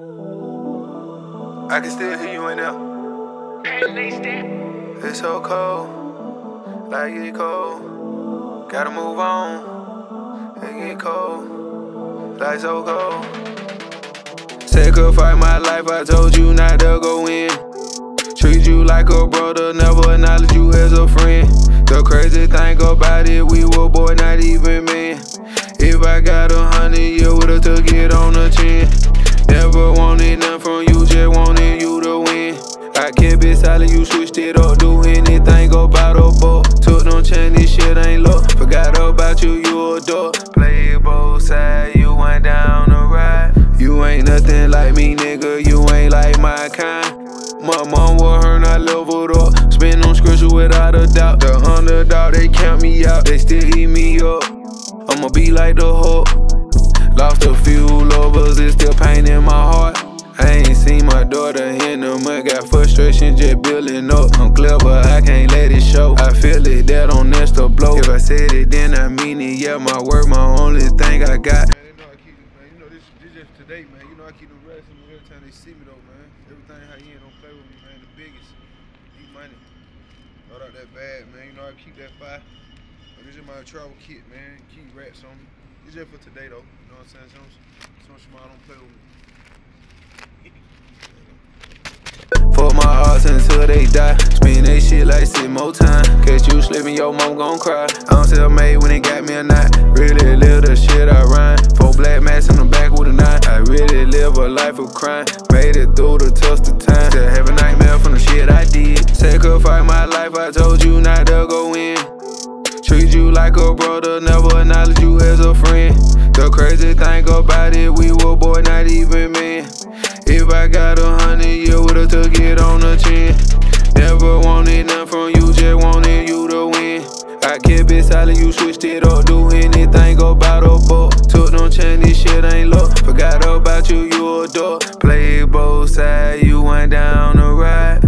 I can still hear you in there. It's so cold, like it cold. Gotta move on, it get cold, like so cold. Sacrifice my life, I told you not to go in. Treat you like a brother, never acknowledge you as a friend. The crazy thing about it, we were boy, not even men. If I got a Never wanted nothing from you, just wanted you to win. I kept it solid, you switched it up, do anything, go by the book. Took no chance, this shit ain't luck. Forgot about you, you a dog. Play both sides, you went down the ride. You ain't nothing like me, nigga, you ain't like my kind. My mom was her, not leveled up. Spin on scripture without a doubt. The underdog, they count me out, they still eat frustration just building up. I'm clever, I can't let it show. I feel it, that on next to blow. If I said it, then I mean it. Yeah, my word, my only thing I got. Know I keep man. You know this, this just today, man. You know I keep them wrestling every time they see me though, man. Everything how you don't play with me, man. The biggest, deep money. Not out that bad, man. You know I keep that fire. But this is my travel kit, man. Keep rats on me. This just for today though. You know what I'm saying? Some, some small don't play with me. Until they die. Spin that shit like six more time. Catch you slipping, your mom gon' cry. I don't sell made when it got me a knot. Really live the shit I rhyme. Four black mats in the back with a knife. I really live a life of crime. Made it through the test of time. Still have a nightmare from the shit I did. Sacrifice my life, I told you not to go in. Treat you like a brother, never acknowledge you as a friend. The crazy thing about it, we were boy, not even men. If I got a hundred, you to win. I kept it solid, you switched it up. Do anything, go bottle book. Took no chance, this shit ain't look. Forgot about you, you a dog. Play both sides, you went down the ride.